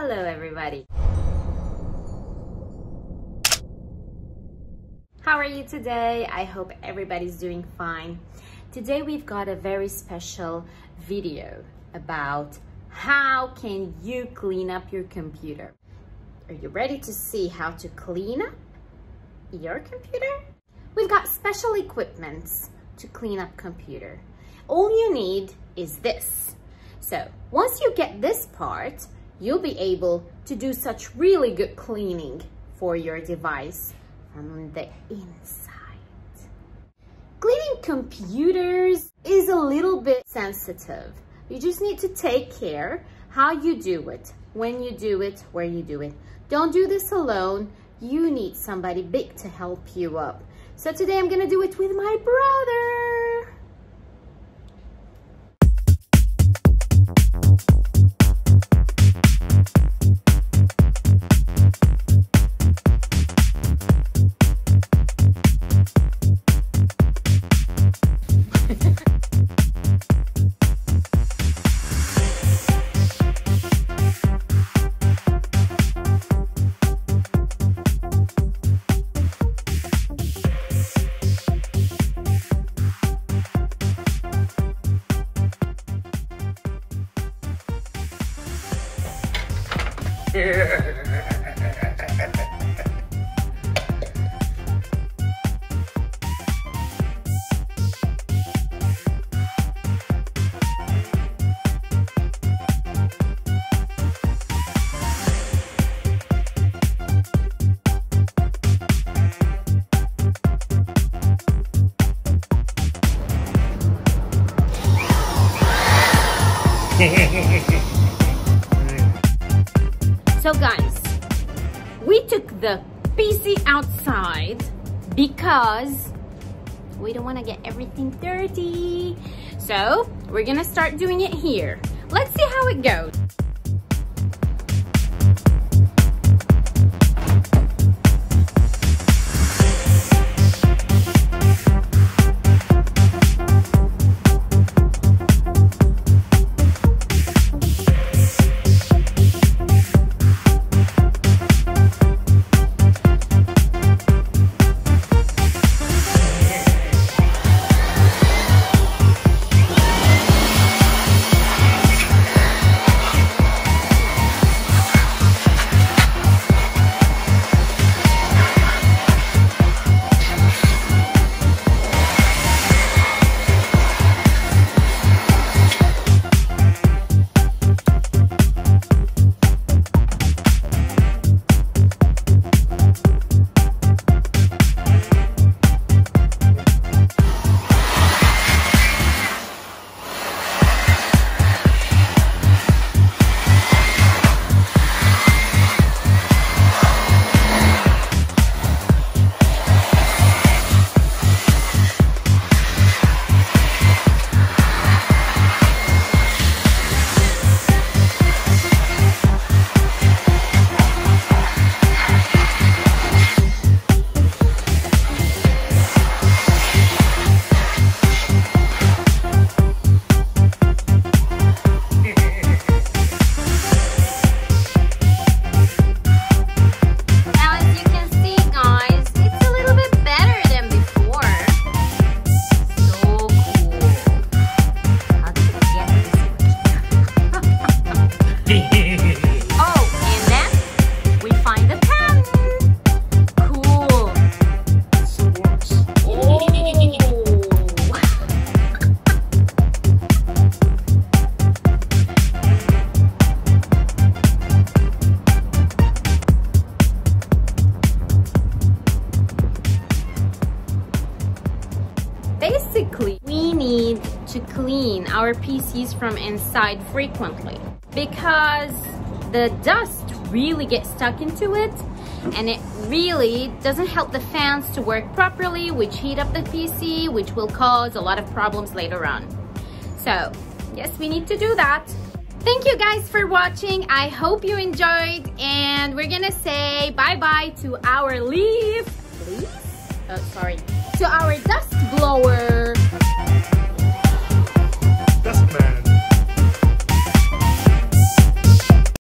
Hello everybody. How are you today? I hope everybody's doing fine. Today we've got a very special video about how can you clean up your computer. Are you ready to see how to clean up your computer? We've got special equipments to clean up computer. All you need is this. So once you get this part, you'll be able to do such really good cleaning for your device from the inside. Cleaning computers is a little bit sensitive. You just need to take care how you do it, when you do it, where you do it. Don't do this alone. You need somebody big to help you up. So today I'm gonna do it with my brother. Hehehehe So guys, we took the PC outside because we don't want to get everything dirty. So we're gonna start doing it here. Let's see how it goes. Basically, we need to clean our PCs from inside frequently because the dust really gets stuck into it and it really doesn't help the fans to work properly which heat up the PC which will cause a lot of problems later on. So yes, we need to do that. Thank you guys for watching. I hope you enjoyed and we're gonna say bye-bye to our leaf, Oh, sorry, to our dust blower.